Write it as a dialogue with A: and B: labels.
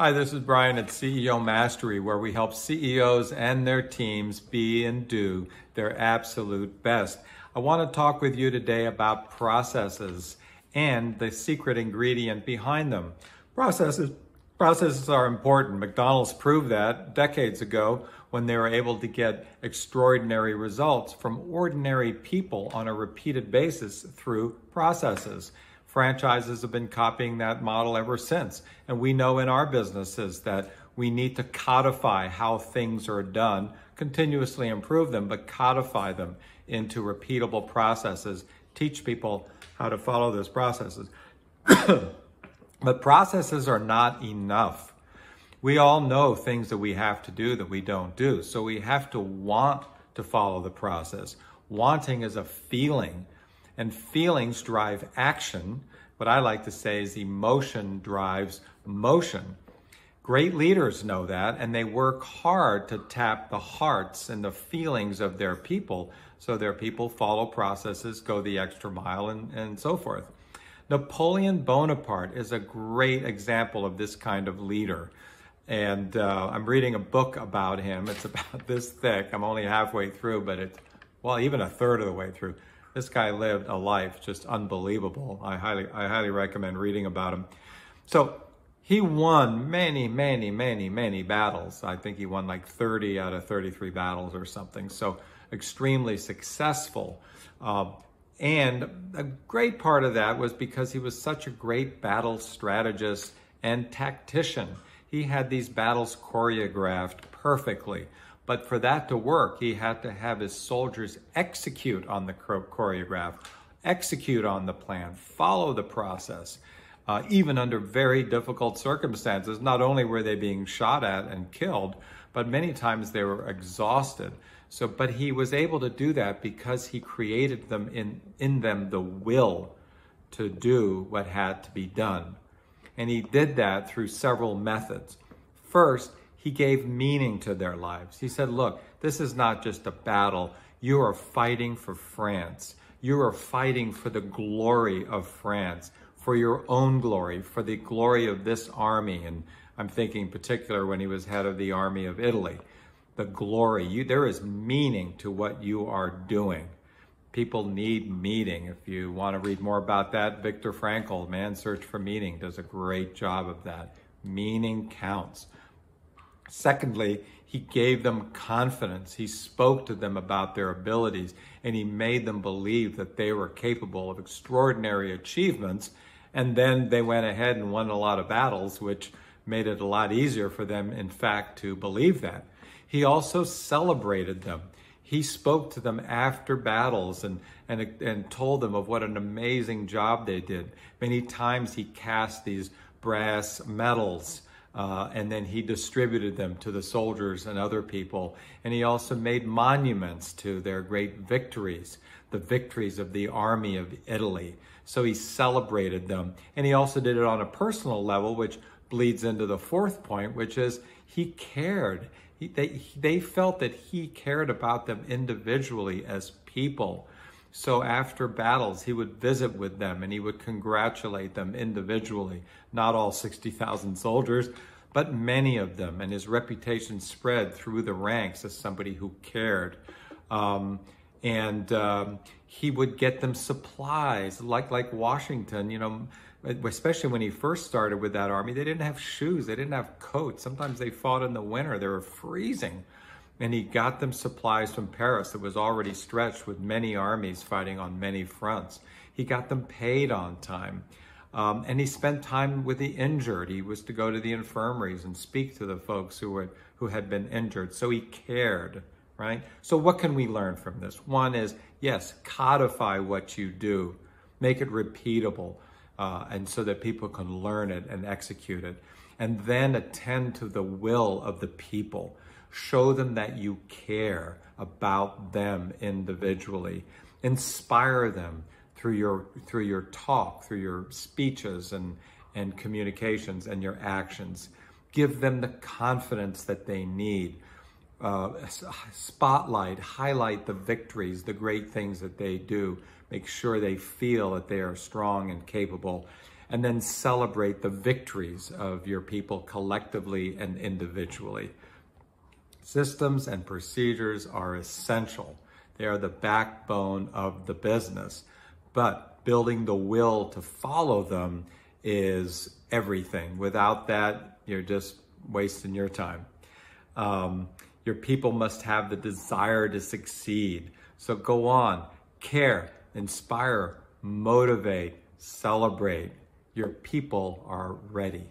A: Hi, this is Brian at CEO Mastery, where we help CEOs and their teams be and do their absolute best. I want to talk with you today about processes and the secret ingredient behind them. Processes, processes are important. McDonald's proved that decades ago when they were able to get extraordinary results from ordinary people on a repeated basis through processes franchises have been copying that model ever since. And we know in our businesses that we need to codify how things are done, continuously improve them, but codify them into repeatable processes, teach people how to follow those processes. but processes are not enough. We all know things that we have to do that we don't do. So we have to want to follow the process. Wanting is a feeling and feelings drive action. What I like to say is emotion drives motion. Great leaders know that, and they work hard to tap the hearts and the feelings of their people so their people follow processes, go the extra mile, and, and so forth. Napoleon Bonaparte is a great example of this kind of leader. And uh, I'm reading a book about him. It's about this thick. I'm only halfway through, but it's, well, even a third of the way through. This guy lived a life just unbelievable. I highly, I highly recommend reading about him. So he won many, many, many, many battles. I think he won like 30 out of 33 battles or something. So extremely successful. Uh, and a great part of that was because he was such a great battle strategist and tactician. He had these battles choreographed perfectly. But for that to work, he had to have his soldiers execute on the choreograph, execute on the plan, follow the process, uh, even under very difficult circumstances. Not only were they being shot at and killed, but many times they were exhausted. So, but he was able to do that because he created them in, in them the will to do what had to be done. And he did that through several methods. First, he gave meaning to their lives. He said, Look, this is not just a battle. You are fighting for France. You are fighting for the glory of France, for your own glory, for the glory of this army. And I'm thinking, in particular, when he was head of the army of Italy, the glory. You, there is meaning to what you are doing. People need meaning. If you want to read more about that, Viktor Frankl, Man's Search for Meaning, does a great job of that. Meaning counts. Secondly, he gave them confidence. He spoke to them about their abilities and he made them believe that they were capable of extraordinary achievements. And then they went ahead and won a lot of battles, which made it a lot easier for them, in fact, to believe that. He also celebrated them. He spoke to them after battles and, and, and told them of what an amazing job they did. Many times he cast these brass medals uh, and then he distributed them to the soldiers and other people. And he also made monuments to their great victories, the victories of the army of Italy. So he celebrated them. And he also did it on a personal level, which bleeds into the fourth point, which is he cared. He, they, they felt that he cared about them individually as people. So after battles, he would visit with them and he would congratulate them individually. Not all 60,000 soldiers, but many of them. And his reputation spread through the ranks as somebody who cared. Um, and um, he would get them supplies, like like Washington. You know, especially when he first started with that army, they didn't have shoes, they didn't have coats. Sometimes they fought in the winter; they were freezing and he got them supplies from Paris that was already stretched with many armies fighting on many fronts. He got them paid on time. Um, and he spent time with the injured. He was to go to the infirmaries and speak to the folks who were who had been injured. So he cared, right? So what can we learn from this? One is yes, codify what you do, make it repeatable, uh, and so that people can learn it and execute it, and then attend to the will of the people. Show them that you care about them individually. Inspire them through your through your talk, through your speeches and and communications and your actions. Give them the confidence that they need. Uh, spotlight, highlight the victories, the great things that they do. Make sure they feel that they are strong and capable. and then celebrate the victories of your people collectively and individually. Systems and procedures are essential. They are the backbone of the business, but building the will to follow them is everything. Without that, you're just wasting your time. Um, your people must have the desire to succeed. So go on, care, inspire, motivate, celebrate. Your people are ready.